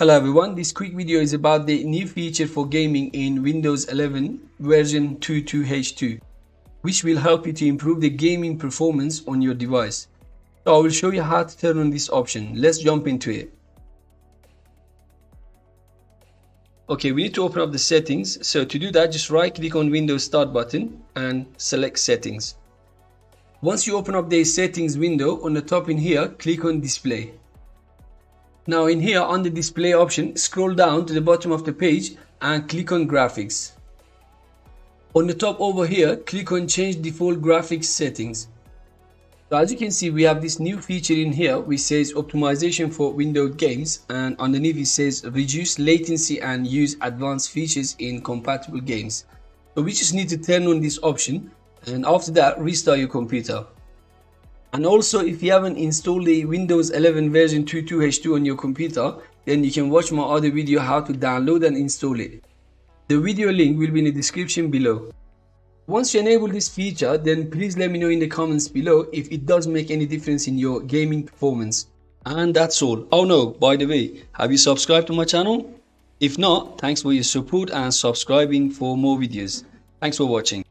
Hello everyone, this quick video is about the new feature for gaming in Windows 11 version 22H2 which will help you to improve the gaming performance on your device. So I will show you how to turn on this option. Let's jump into it. Okay, we need to open up the settings. So to do that, just right click on Windows Start button and select settings. Once you open up the settings window on the top in here, click on display. Now in here on the display option, scroll down to the bottom of the page and click on graphics. On the top over here, click on change default graphics settings. So as you can see, we have this new feature in here which says optimization for Windows games and underneath it says reduce latency and use advanced features in compatible games. So we just need to turn on this option and after that restart your computer. And also if you haven't installed the Windows 11 version 22H2 on your computer, then you can watch my other video how to download and install it. The video link will be in the description below. Once you enable this feature, then please let me know in the comments below if it does make any difference in your gaming performance. And that's all. Oh no, by the way, have you subscribed to my channel? If not, thanks for your support and subscribing for more videos. Thanks for watching.